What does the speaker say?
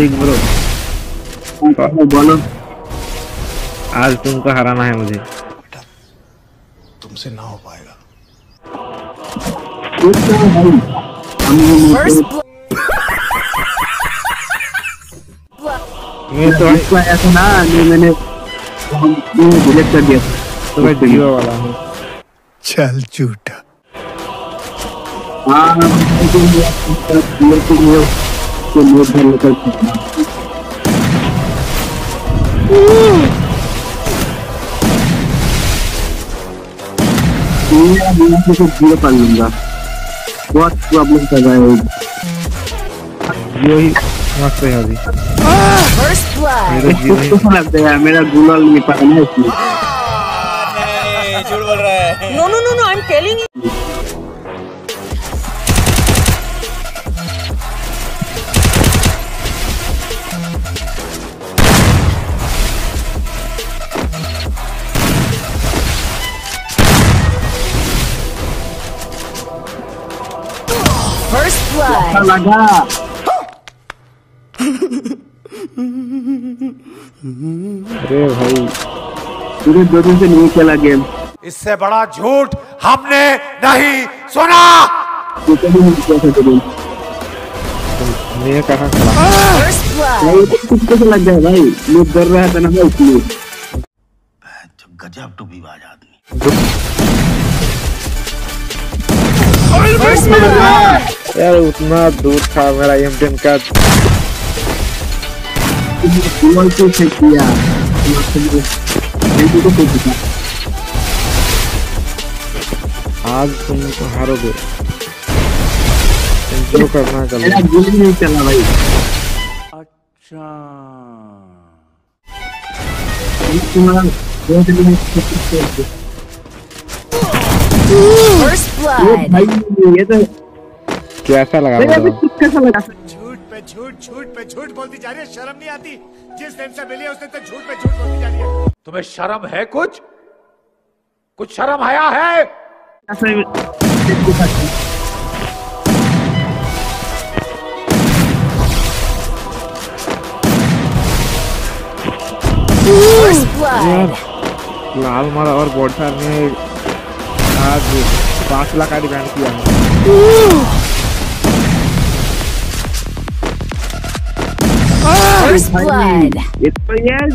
एक ब्रो बोलो। आज तुमको हराना है मुझे। तुमसे ना हो पाएगा। blood. मैं तो ऐसा ना ये मैंने डिलीट कर दिया। तो मैं जियो वाला हूँ। चल झूठा। हाँ को ये तो नोट भर लेकर ज़ीरो कर लूँगा। बहुत प्रॉब्लम कर रहा है जियो ही मस्त है अभी। First मेरा लगता है मेरा गुलाल नहीं पता ना इसलिए। No, no, no, no. I'm telling you. First blood. अरे भाई पूरे दो दिन से नहीं खेला गेम इससे बड़ा झूठ हमने नहीं सुना। तो कभी नहीं खेला था मैं कहाँ तो कुछ कैसे लग गया भाई? मैं डर रहा था ना मैं इसलिए गजब टूबीबाज आदमी। First blood. यार उतना दूर था मेरा एम टेन का। आज तुम तो हारोगे। जो करना कर गोली नहीं चला भाई अच्छा तुम्हारा भाई ये तो कैसा लगा कैसा झूठ पे झूठ झूठ पे झूठ बोलती जा रही है शर्म नहीं आती। जिस दिन से मिली है उसने तो झूठ पे झूठ बोलती जा रही है। तुम्हें शर्म है कुछ? कुछ शर्म आया है. लाल मारा और बॉडसार ने आज पाँच लाख आईडी बैन किया है First blood. ये तो यार